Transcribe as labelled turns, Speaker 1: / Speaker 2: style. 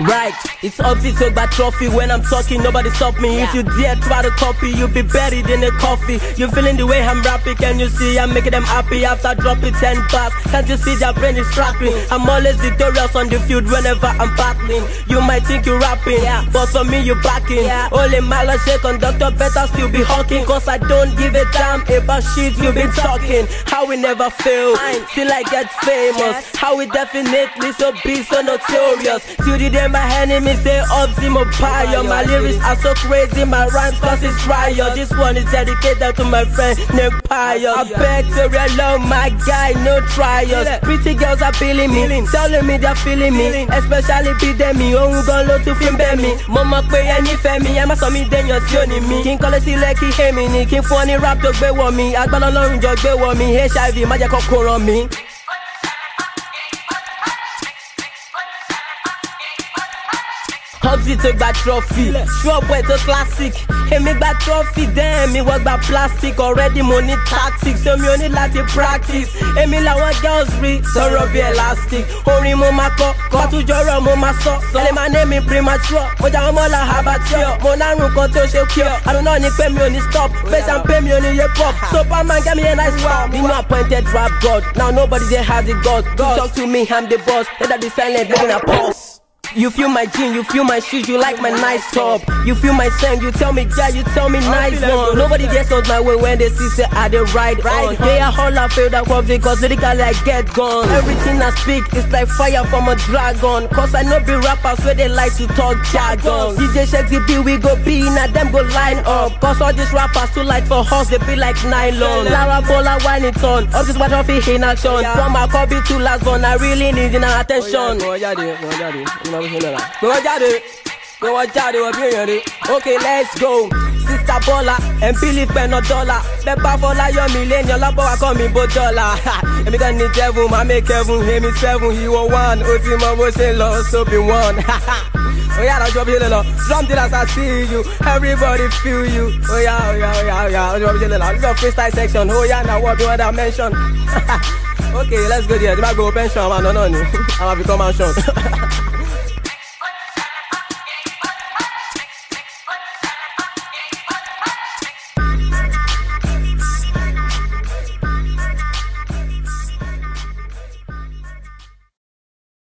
Speaker 1: Right, it's obvious to back trophy when I'm talking, nobody stop me. If you dare try to copy, you'll be buried in a coffee. You're feeling the way I'm rapping, can you see? I'm making them happy after dropping 10 bars. Can't you see their brain is scrapping? I'm always victorious on the field whenever I'm battling. You might think you're rapping, but for me, you're backing. Only Mala shake conductor better still be hawking. Cause I don't give a damn about shit you been talking. How we never fail, till I get famous. How we definitely so be so notorious. Till the day my enemies say Opzy Mobile. My lyrics are so crazy, my rhymes cause it's riot. This one is dedicated to my friend Pio. I beg to real my guy, no trials. Pretty girls are feeling me, telling me they're feeling me. Especially bí dẹ́mi, òun gan ló tún fi ń bẹ́ mi. Mo mọ̀ pé ẹ nífẹ̀ẹ́ mi, ẹ má sọ mí dẹ́yàn tí ò ní mi. Kí n kọ́lé sílẹ̀ kí èmi ni, kí n fún ọ ní rap tó gbé wọ̀ mi. Agbára Ọlọ́run jọ gbé wọ̀ mi, HIV má jẹ́ kó kó ràn mí. Hubsy tó gba trophy. Ṣọ́ọ̀bù ẹ̀ tó classic. Èmi gba trophy dẹ́n mi wọ́n gba plastic. Already mo ní tactics So mi ò ní láti practice. Èmi làwọn girls rí sọ̀rọ̀ bí elastic. Orin mo máa kọ, kọ́tújọ́rọ̀ mo máa sọ Ẹni máa ní mi premature Mo jà wọ́n mọ́lá abattoir Mo lárùn kan tó ṣe cure Àrùn náà ni pé mi ò ní stop Face and pay mi ò ní yé pop. Superman get me a nice pop Nínú appointed rap god. Now nobody there has the god. To talk to me, I'm the boss. Let that be silent, me na pause you feel my jean, you feel my shoes, you like my nice top. You feel my song, you tell me yeah, you tell me nice one. Nobody gets out my way when they see say I dey ride on. Yeah, all I feel that coffee cause lyrically I get gone. Everything I speak is like fire from a dragon. Cause I know be rappers where they like to talk jargon. DJ Shexy B, we go be now them go line up. Cause all these rappers too light for us, they be like nylon. Lara Bola whine it on. All this watch off in action. From my copy to last one, I really need your attention. Gbé wọ́n jáde, gbé wọ́n jáde, wọ́n bí èèyàn rí. Okay, let's go. Sista Bọ́lá, ẹ̀ ń bílí pẹ̀nà dọ́là. Bẹ́ẹ̀ bá Fọlá yọ mí lé ní ọlọ́pàá wa kọ́ mi bó dọ́là. Èmi kan ní Jẹ́fun, èmi seven, ìwọ one. Ó ti mọ bó ṣe ń so be one. Oya lọ́jọ́ bí ṣe lè lọ. Drum dealers I see you, everybody feel you. Oya oya oya oya lọ́jọ́ bí ṣe lè lọ. Is freestyle section, oya na what be other mention. okay, let's go there. Tí bá gbowó pension, àwọn àná náà ni. Àwọn àfikún mansion.